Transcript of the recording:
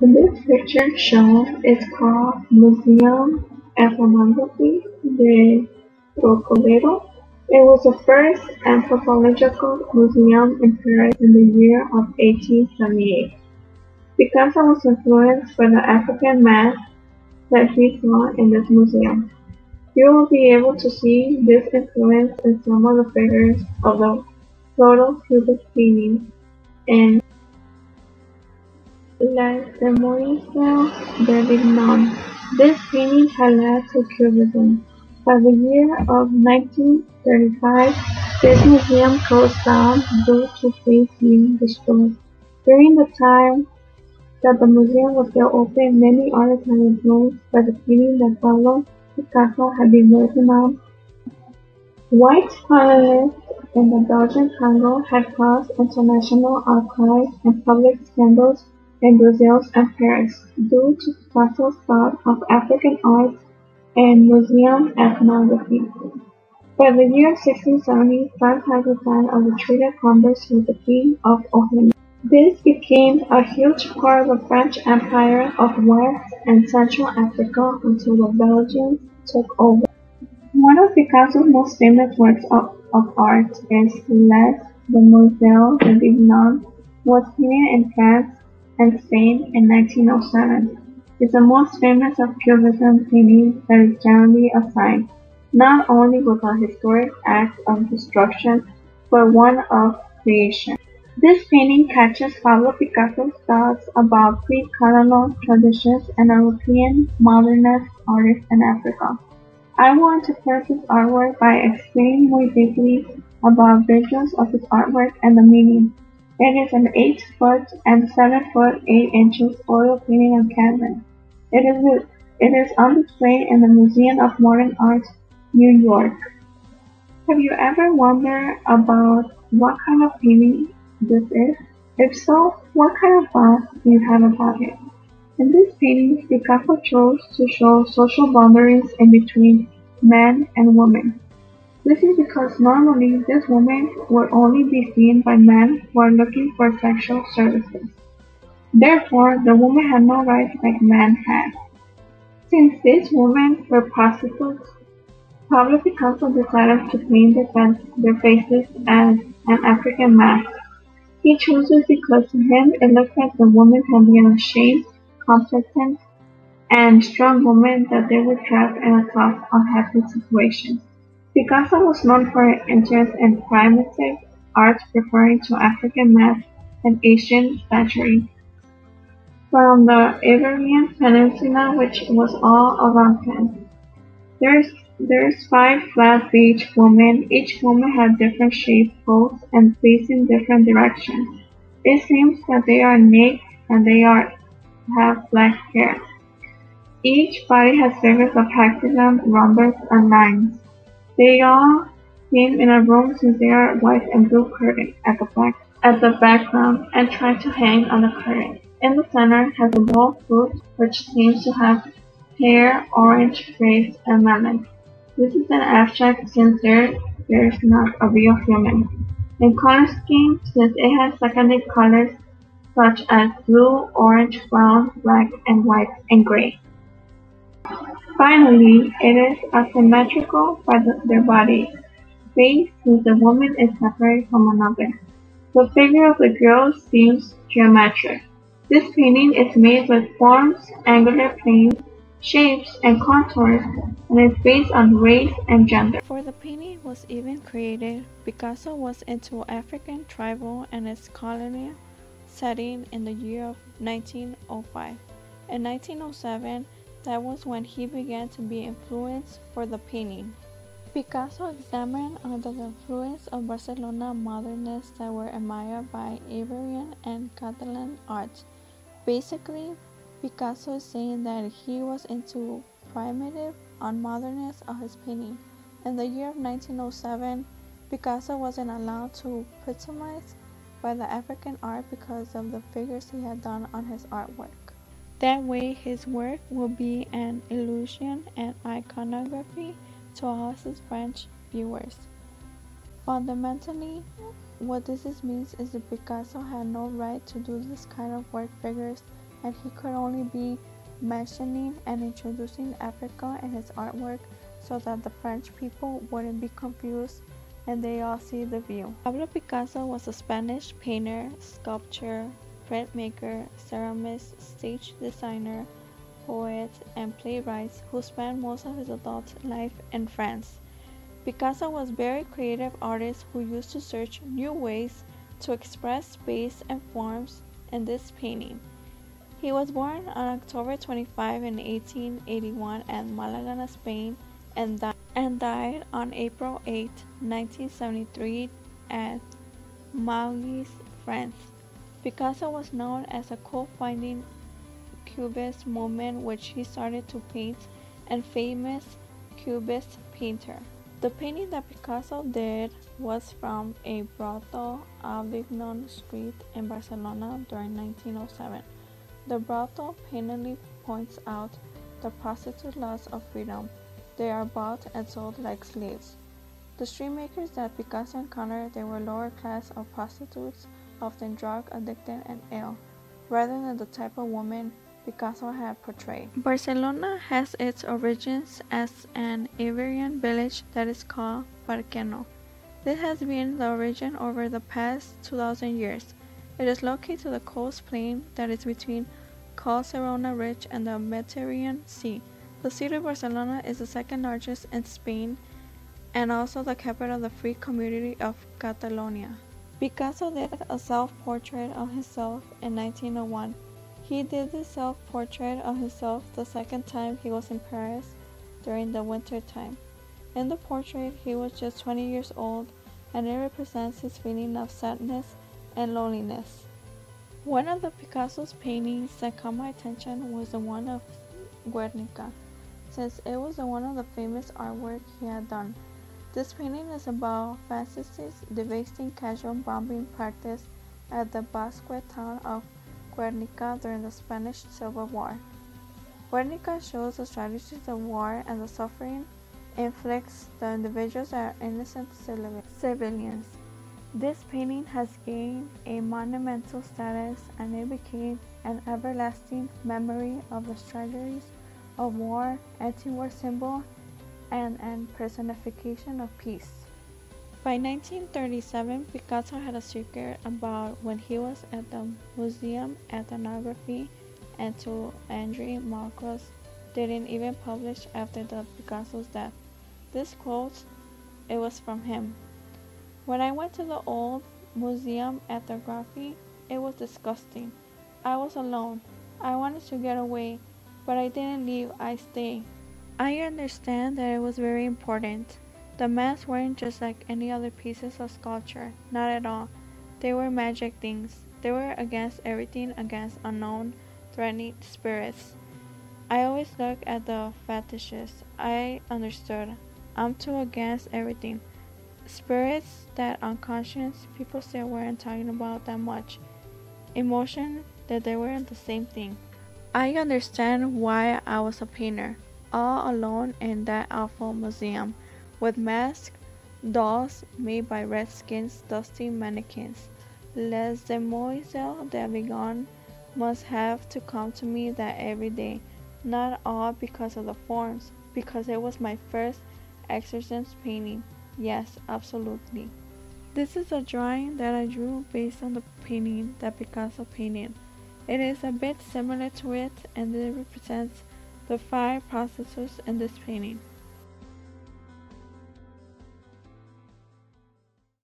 This picture shown is called Museum Ethnography de Trocadero. It was the first anthropological museum in Paris in the year of 1878. Picasso was influenced by the African masks that he saw in this museum. You will be able to see this influence in some of the figures of the proto-cubist painting in Les Demoiselles d'Avignon. This painting had led to Cubism. By the year of 1935, this museum closed down due to space being destroyed. During the time that the museum was still open, many artists had influenced by the painting that Pablo Picasso had been working on. White colonialists in the Belgian Congo had caused international outcry and public scandals and Paris due to Picasso's thought of African art and museum ethnography. By the year 1670, France had signed a Treaty of Congress with the King of Orange. This became a huge part of the French Empire of West and Central Africa until the Belgians took over. One of Picasso's most famous works of, of art is Les Demoiselles de d'Avignon, was painted in France and Spain in 1907 is the most famous of Cubism paintings that is generally assigned. Not only was a historic act of destruction, but one of creation. This painting catches Pablo Picasso's thoughts about pre-colonial traditions and European modernist artists in Africa. I want to put this artwork by explaining more deeply about visuals of his artwork and the meaning. It is an 8 foot and 7 foot 8 inches oil painting on canvas. It is, it is on display in the Museum of Modern Art, New York. Have you ever wondered about what kind of painting this is? If so, what kind of thoughts do you have about it? In this painting, Picasso chose to show social boundaries in between men and women. This is because normally this woman would only be seen by men who are looking for sexual services. Therefore, the woman had no rights like men had. Since these women were prostitutes, Pablo Picasso decided to paint their, faces as an African mask. He chose this because to him it looked like the women had been ashamed, competent, and strong women that they were trapped in a tough, unhappy situation. Picasso was known for his interest in primitive art referring to African masks and Asian statuary from the Iberian Peninsula which was all around him. There's there's five flat beach women. Each woman has different shape, pose, and facing different directions. It seems that they are naked and they are have black hair. Each body has figures of hexagon, rhombus, and lines. They all came in a room since they are white and blue curtain at the back at the background and try to hang on the curtain. In the center has a ball fruit which seems to have pear, orange, grapes, and lemon. This is an abstract since there, there is not a real human. In color scheme, since it has secondary colors such as blue, orange, brown, black, and white, and gray. Finally, it is asymmetrical by the, their body face since the woman is separate from another. The figure of the girl seems geometric. This painting is made with forms, angular planes, shapes, and contours, and is based on race and gender. For the painting was even created, Picasso was into African tribal and its colonial setting in the year of 1905. In 1907, that was when he began to be influenced for the painting. Picasso examined under the influence of Barcelona modernists that were admired by Iberian and Catalan art. Basically, Picasso is saying that he was into primitive unmodernness of his painting. In the year of 1907, Picasso wasn't allowed to patronize by the African art because of the figures he had done on his artwork. That way, his work will be an illusion and iconography to all his French viewers. Fundamentally, what this means is that Picasso had no right to do this kind of work figures and he could only be mentioning and introducing Africa in his artwork so that the French people wouldn't be confused and they all see the view. Pablo Picasso was a Spanish painter, sculptor, printmaker, ceramist, stage designer, poet, and playwright who spent most of his adult life in France. Picasso was a very creative artist who used to search new ways to express space and forms in this painting. He was born on October 25 in 1881 at Malaga, Spain, and, di- and died on April 8, 1973 at Meaux, France. Picasso was known as a co-founding Cubist movement which he started to paint and famous Cubist painter. The painting that Picasso did was from a brothel Avignon Street in Barcelona during 1907. The brothel painfully points out the prostitute loss of freedom. They are bought and sold like slaves. The street makers that Picasso encountered they were lower class of prostitutes, often drug addicted and ill, rather than the type of woman Picasso had portrayed. Barcelona has its origins as an Iberian village that is called Barkeno. This has been the origin over the past 2000 years. It is located to the coast plain that is between Collserona Ridge and the Mediterranean Sea. The city of Barcelona is the second largest in Spain and also the capital of the free community of Catalonia. Picasso did a self-portrait of himself in 1901. He did the self-portrait of himself the second time he was in Paris during the winter time. In the portrait, he was just 20 years old and it represents his feeling of sadness and loneliness. One of the Picasso's paintings that caught my attention was the one of Guernica, since it was the one of the famous artwork he had done. This painting is about fascists devastating casual bombing practice at the Basque town of Guernica during the Spanish Civil War. Guernica shows the strategies of war and the suffering inflicts the individuals that are innocent civilians. This painting has gained a monumental status and it became an everlasting memory of the tragedies of war, anti-war symbol, and an personification of peace. By 1937, Picasso had a secret about when he was at the Museum Ethnography and to Andre Malraux didn't even publish after the Picasso's death. This quote, it was from him. When I went to the old Museum Ethnography, it was disgusting. I was alone. I wanted to get away, but I didn't leave, I stayed. I understand that it was very important. The masks weren't just like any other pieces of sculpture, not at all. They were magic things. They were against everything, against unknown, threatening spirits. I always look at the fetishes. I understood. I'm too against everything. Spirits that unconscious people still weren't talking about that much. Emotion that they weren't the same thing. I understand why I was a painter, all alone in that awful museum with masks, dolls made by Redskins' dusty mannequins. Les Demoiselles d'Avignon must have to come to me that every day, not all because of the forms, because it was my first exorcism painting. Yes, absolutely. This is a drawing that I drew based on the painting that Picasso painted. It is a bit similar to it and it represents the five processes in this painting.